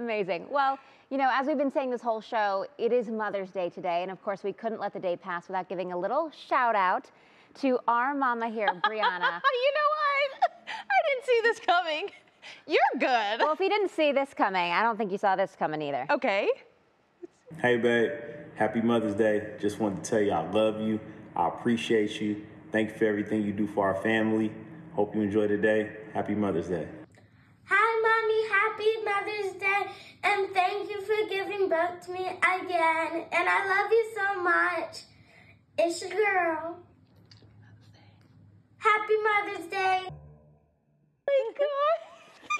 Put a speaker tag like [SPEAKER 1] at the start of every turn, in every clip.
[SPEAKER 1] Amazing. Well, you know, as we've been saying this whole show, it is Mother's Day today. And of course, we couldn't let the day pass without giving a little shout out to our mama here, Brianna.
[SPEAKER 2] you know what? I didn't see this coming. You're good.
[SPEAKER 1] well, if you didn't see this coming, I don't think you saw this coming either.
[SPEAKER 2] Okay.
[SPEAKER 3] Hey, babe. Happy Mother's Day. Just wanted to tell you I love you. I appreciate you. Thank you for everything you do for our family. Hope you enjoy the day. Happy Mother's Day.
[SPEAKER 4] Hi, Mommy. Happy Mother's Day. And thank you for giving birth to me again. And I love you so much. It's your girl. Happy Mother's Day.
[SPEAKER 2] Oh my God.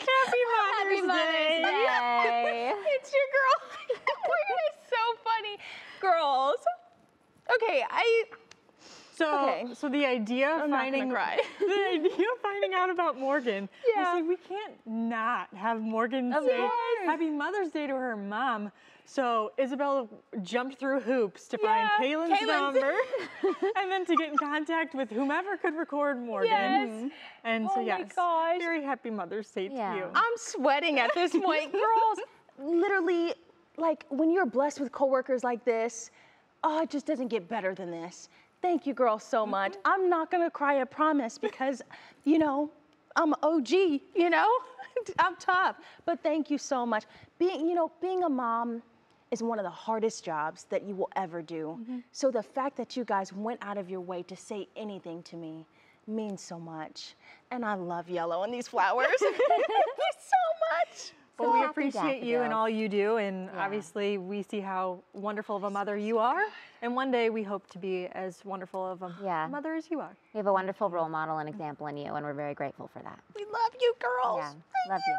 [SPEAKER 2] Happy Mother's,
[SPEAKER 1] Happy Mother's Day.
[SPEAKER 2] it's your girl. We're so funny. Girls. Okay, I
[SPEAKER 5] So,
[SPEAKER 2] Okay.
[SPEAKER 5] so the idea of
[SPEAKER 2] I'm
[SPEAKER 5] finding the idea of finding out about Morgan,
[SPEAKER 2] Yeah.
[SPEAKER 5] we said we can't not have Morgan say
[SPEAKER 2] course.
[SPEAKER 5] Happy Mother's Day to her mom. So Isabella jumped through hoops to find
[SPEAKER 2] Yeah,
[SPEAKER 5] Kaylin's
[SPEAKER 2] Kaylin's-
[SPEAKER 5] number, and then to get in contact with whomever could record Morgan.
[SPEAKER 2] Yes.
[SPEAKER 5] And
[SPEAKER 2] Oh
[SPEAKER 5] so
[SPEAKER 2] my
[SPEAKER 5] yes,
[SPEAKER 2] gosh.
[SPEAKER 5] very happy Mother's Day
[SPEAKER 1] Yeah.
[SPEAKER 5] to you.
[SPEAKER 2] I'm sweating at this point. Girls, literally, like when you're blessed with coworkers like this, oh, it just doesn't get better than this. Thank you, girls, so much. Mm-hmm. I'm not gonna cry, I promise, because, you know, I'm OG, you know? I'm tough. But thank you so much. Being, you know, being a mom is one of the hardest jobs that you will ever do. Mm-hmm. So the fact that you guys went out of your way to say anything to me means so much. And I love yellow and these flowers. So
[SPEAKER 5] Well, we appreciate you and all you do, and obviously we see how wonderful of a mother you are. And one day we hope to be as wonderful of a
[SPEAKER 1] Yeah.
[SPEAKER 5] mother as you are.
[SPEAKER 1] We have a wonderful role model and example in you, and we're very grateful for that.
[SPEAKER 2] We love you, girls.
[SPEAKER 1] Yeah, love you.